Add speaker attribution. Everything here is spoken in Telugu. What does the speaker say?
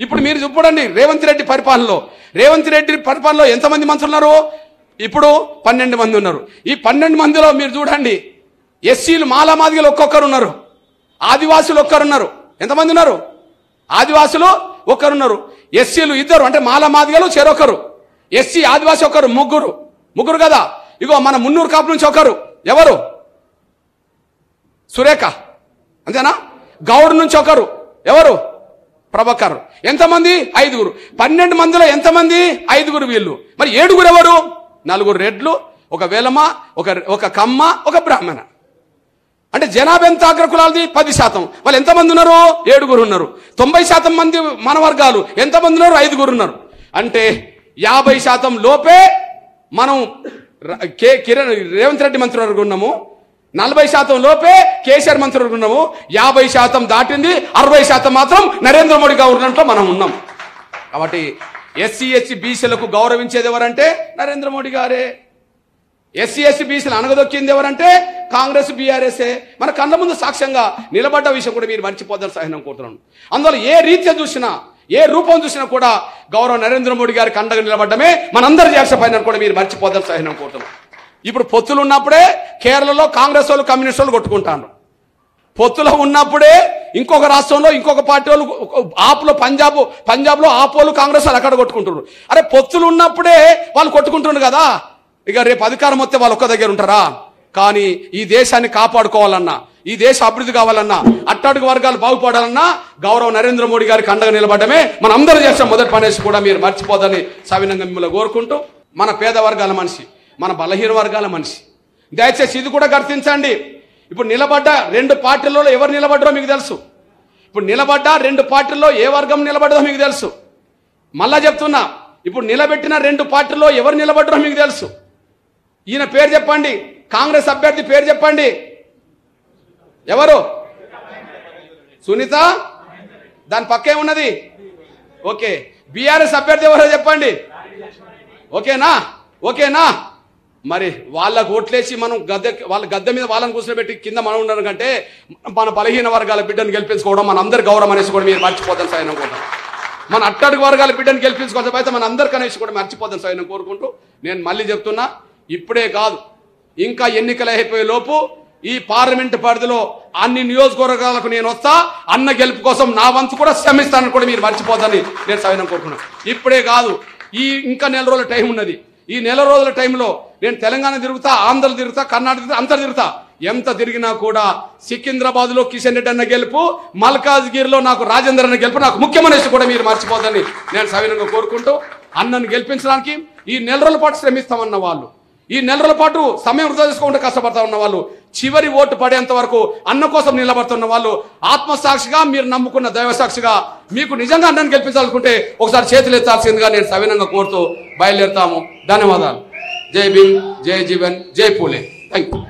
Speaker 1: ఇప్పుడు మీరు చూడండి రేవంత్ రెడ్డి పరిపాలనలో. రేవంత్ రెడ్డి పరిపాలనలో ఎంతమంది మంత్రులు ఉన్నారు? ఇప్పుడు పన్నెండు మంది ఉన్నారు. ఈ పన్నెండు మందిలో మీరు చూడండి ఎస్సీలు మాలామాదిగలు ఒక్కొక్కరు ఉన్నారు. ఆదివాసులు ఒక్కరున్నారు ఎంతమంది ఉన్నారు? ఆదివాసులు ఒక్కరున్నారు ఎస్సీలు ఇద్దరు అంటే మాలమాదిగలు చెరొకరు. ఎస్సీ ఆదివాసి ఒకరు ముగ్గురు. ముగ్గురు కదా? ఇగో మన మున్నూరు కాపు నుంచి ఒకరు. ఎవరు? సురేఖ. అంతేనా? గౌడ్ నుంచి ఒకరు. ఎవరు? ప్రభకర్. ఎంతమంది? ఐదుగురు. పన్నెండు మందిలో ఎంతమంది? ఐదుగురు వీళ్ళు. మరి ఏడుగురు ఎవరు? నలుగురు రెడ్లు ఒక వెలమ ఒక ఒక కమ్మ ఒక బ్రాహ్మణ. అంటే జనాభా ఎంత అగ్రకులాలది పది శాతం. వాళ్ళు ఎంతమంది ఉన్నారు? ఏడుగురు ఉన్నారు. తొంభై శాతం మంది మన వర్గాలు. ఎంతమంది ఉన్నారు? ఐదుగురు ఉన్నారు. అంటే యాభై శాతం లోపే మనం కే కిరణ్ రేవంత్ రెడ్డి మంత్రి వరకు ఉన్నాము. నలభై శాతం లోపే కేసీఆర్ మంత్రులు ఉన్నాము. యాభై శాతం దాటింది. అరవై శాతం మాత్రం నరేంద్ర మోడీ గవర్నమెంట్లో మనం ఉన్నాం. కాబట్టి ఎస్సీ ఎస్సీ బీసీలకు గౌరవించేది ఎవరంటే నరేంద్ర మోడీ గారే. ఎస్సీ ఎస్సీ బీసీలు అనగదొక్కింది ఎవరంటే కాంగ్రెస్ బీఆర్ఎస్ఏ. మన కళ్ళ ముందు సాక్ష్యంగా నిలబడ్డ విషయం కూడా మీరు మర్చిపోదని సహనం కోరుతున్నాను. అందువల్ల ఏ రీత్యా చూసినా ఏ రూపం చూసినా కూడా గౌరవ నరేంద్ర మోడీ గారికి అండగా నిలబడ్డమే మనందరి చేసే పైన కూడా మీరు మర్చిపోదని సహనం కోరుతున్నాం ఇప్పుడు పొత్తులు ఉన్నప్పుడే కేరళలో కాంగ్రెస్ వాళ్ళు కమ్యూనిస్ట్ వాళ్ళు కొట్టుకుంటాను పొత్తులో ఉన్నప్పుడే ఇంకొక రాష్ట్రంలో ఇంకొక పార్టీ వాళ్ళు ఆపులో పంజాబ్ పంజాబ్లో ఆప్ వాళ్ళు కాంగ్రెస్ వాళ్ళు అక్కడ కొట్టుకుంటున్నారు అరే పొత్తులు ఉన్నప్పుడే వాళ్ళు కొట్టుకుంటున్నారు కదా? ఇక రేపు అధికారం వస్తే వాళ్ళు ఒక్క దగ్గర ఉంటారా? కానీ ఈ దేశాన్ని కాపాడుకోవాలన్నా ఈ దేశ అభివృద్ధి కావాలన్నా అట్టడుగు వర్గాలు బాగుపడాలన్నా గౌరవ నరేంద్ర మోడీ గారికి అండగా నిలబడమే. మనం అందరూ చేసిన మొదటి పనేసి కూడా మీరు మర్చిపోదని సవినంగా మిమ్మల్ని కోరుకుంటూ మన పేద వర్గాల మనిషి. మన బలహీన వర్గాల మనిషి. దయచేసి ఇది కూడా గుర్తించండి. ఇప్పుడు నిలబడ్డ రెండు పార్టీలలో ఎవరు నిలబడ్డారో మీకు తెలుసు. ఇప్పుడు నిలబడ్డ రెండు పార్టీల్లో ఏ వర్గం నిలబడ్డదో మీకు తెలుసు. మళ్ళా చెప్తున్నా ఇప్పుడు నిలబెట్టిన రెండు పార్టీల్లో ఎవరు నిలబడ్డారో మీకు తెలుసు. ఈయన పేరు చెప్పండి కాంగ్రెస్ అభ్యర్థి పేరు చెప్పండి. ఎవరు? సునీత? దాని పక్కే ఉన్నది. ఓకే. బీఆర్ఎస్ అభ్యర్థి ఎవరో చెప్పండి. ఓకేనా? ఓకేనా? మరి వాళ్ళకు ఓట్లేసి మనం గద్దె వాళ్ళ గద్దె మీద వాళ్ళని కూర్చోబెట్టి కింద మనం ఉండడం కంటే మన బలహీన వర్గాల బిడ్డను గెలిపించుకోవడం మన అందరి గౌరవం అనేసి కూడా మీరు మర్చిపోతాను సాయం అనుకుంటాం. మన అట్టడుగు వర్గాల బిడ్డను గెలిపించుకోవడం అయితే మన అందరికి అనేసి కూడా మర్చిపోతాను సాయం కోరుకుంటూ నేను మళ్ళీ చెప్తున్నా ఇప్పుడే కాదు ఇంకా ఎన్నికలు అయిపోయే లోపు ఈ పార్లమెంట్ పరిధిలో అన్ని నియోజకవర్గాలకు నేను వస్తా అన్న గెలుపు కోసం నా వంతు కూడా శ్రమిస్తానని కూడా మీరు మర్చిపోదని నేను సవినం కోరుకున్నాను. ఇప్పుడే కాదు ఈ ఇంకా నెల రోజుల టైం ఉన్నది. ఈ నెల రోజుల టైంలో నేను తెలంగాణ తిరుగుతా ఆంధ్ర తిరుగుతా కర్ణాటక తిరుగుతా అంతా తిరుగుతా. ఎంత తిరిగినా కూడా సికింద్రాబాద్లో కిషన్ రెడ్డి అన్న గెలుపు మల్కాజ్గిరిలో నాకు రాజేందర్ అన్న గెలుపు నాకు ముఖ్యమనేసి కూడా మీరు మర్చిపోదని నేను సవినంగా కోరుకుంటూ అన్నను గెలిపించడానికి ఈ నెల రోజుల పాటు శ్రమిస్తామన్న వాళ్ళు. ఈ నెల రోజుల పాటు సమయం వృధా చేసుకోకుండా కష్టపడతా ఉన్న వాళ్ళు చివరి ఓటు పడేంత వరకు అన్న కోసం నిలబడుతున్న వాళ్ళు ఆత్మసాక్షిగా మీరు నమ్ముకున్న దైవ సాక్షిగా మీకు నిజంగా అన్నను గెలిపించాలనుకుంటే ఒకసారి చేతులు ఎత్తాల్సిందిగా నేను సవినంగా కోరుతూ బయలుదేరుతాము. ధన్యవాదాలు. जय भीम जय जीवन जय पोले थैंक यू